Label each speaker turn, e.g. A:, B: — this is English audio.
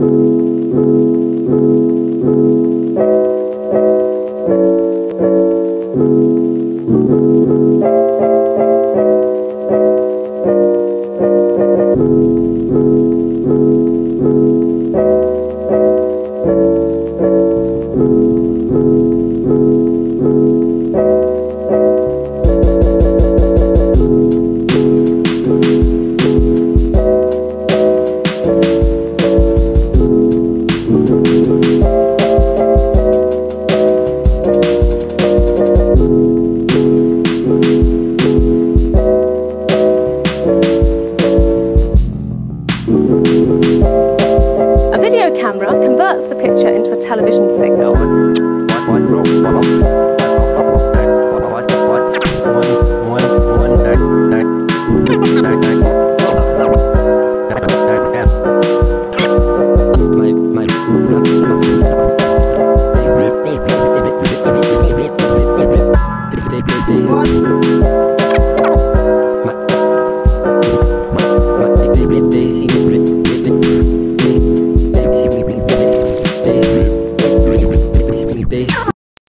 A: A camera converts the picture into a television signal. My, my, my,